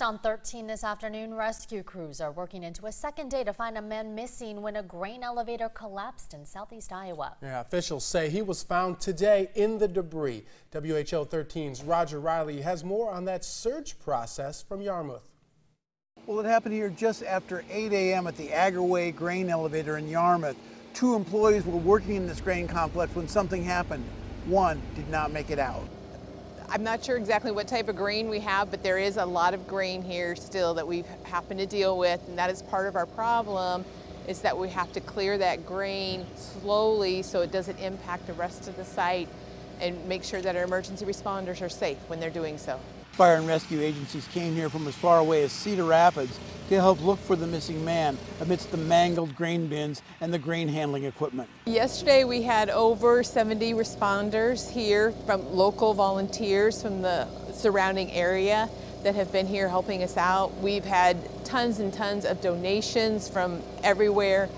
On 13 this afternoon, rescue crews are working into a second day to find a man missing when a grain elevator collapsed in southeast Iowa. Yeah, officials say he was found today in the debris. WHO 13's Roger Riley has more on that search process from Yarmouth. Well, it happened here just after 8 a.m. at the Aggerway grain elevator in Yarmouth. Two employees were working in this grain complex when something happened. One did not make it out. I'm not sure exactly what type of grain we have, but there is a lot of grain here still that we've happened to deal with, and that is part of our problem is that we have to clear that grain slowly so it doesn't impact the rest of the site and make sure that our emergency responders are safe when they're doing so. Fire and rescue agencies came here from as far away as Cedar Rapids to help look for the missing man amidst the mangled grain bins and the grain handling equipment. Yesterday we had over 70 responders here from local volunteers from the surrounding area that have been here helping us out. We've had tons and tons of donations from everywhere,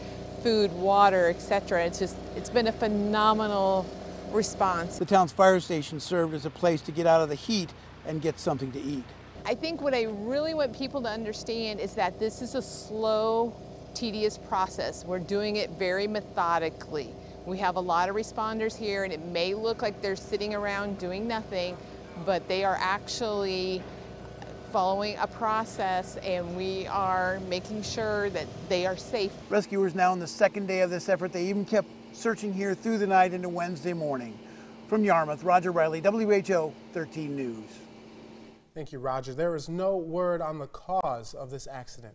food, water, etc. It's just it's been a phenomenal response. The town's fire station served as a place to get out of the heat and get something to eat. I think what I really want people to understand is that this is a slow, tedious process. We're doing it very methodically. We have a lot of responders here and it may look like they're sitting around doing nothing, but they are actually following a process and we are making sure that they are safe. Rescuers now on the second day of this effort. They even kept searching here through the night into Wednesday morning. From Yarmouth, Roger Riley, WHO 13 News. Thank you, Roger. There is no word on the cause of this accident.